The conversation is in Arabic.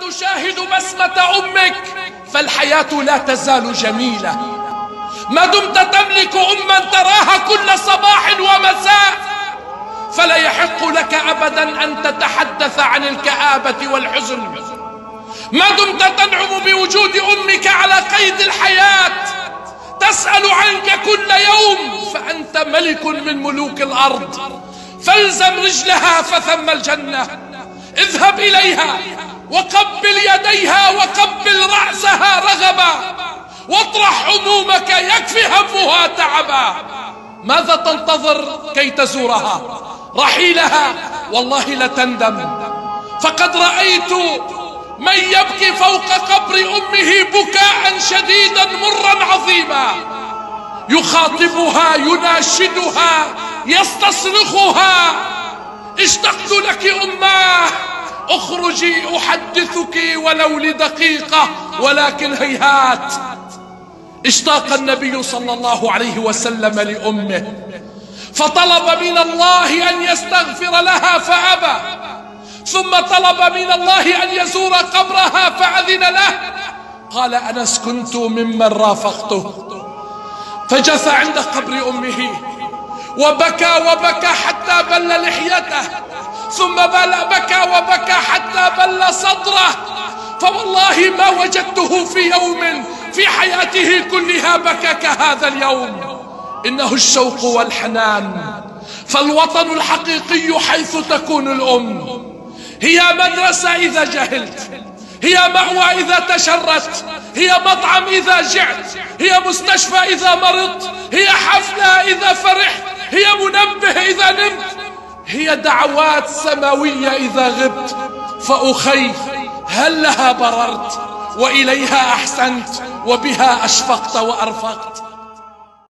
تشاهد بسمة أمك فالحياة لا تزال جميلة. ما دمت تملك أما تراها كل صباح ومساء فلا يحق لك أبدا أن تتحدث عن الكآبة والحزن. ما دمت تنعم بوجود أمك على قيد الحياة. تسأل عنك كل يوم فأنت ملك من ملوك الأرض. فالزم رجلها فثم الجنة. اذهب إليها. وقبل يديها وقبل رأسها رغبا واطرح همومك يكفي همها تعبا. ماذا تنتظر كي تزورها؟ رحيلها والله لتندم فقد رأيت من يبكي فوق قبر أمه بكاء شديدا مرا عظيما. يخاطبها يناشدها يستصرخها. اشتقت لك أماه أخرجي أحدثك ولو لدقيقة ولكن هيهات. اشتاق النبي صلى الله عليه وسلم لأمه. فطلب من الله أن يستغفر لها فأبى. ثم طلب من الله أن يزور قبرها فأذن له. قال أنس كنت ممن رافقته. فجث عند قبر أمه وبكى وبكى حتى بل لحيته. ثم بل بكى وبكى حتى بل صدره. فوالله ما وجدته في يوم في حياته كلها بكى كهذا اليوم. إنه الشوق والحنان. فالوطن الحقيقي حيث تكون الأم. هي مدرسة إذا جهلت. هي مأوى إذا تشردت هي مطعم إذا جعت. هي مستشفى إذا مرضت. هي حفلة إذا فرحت. هي منبه إذا نمت. هي دعوات سماوية إذا غبت. فأخي هل لها بررت؟ وإليها أحسنت وبها أشفقت وأرفقت.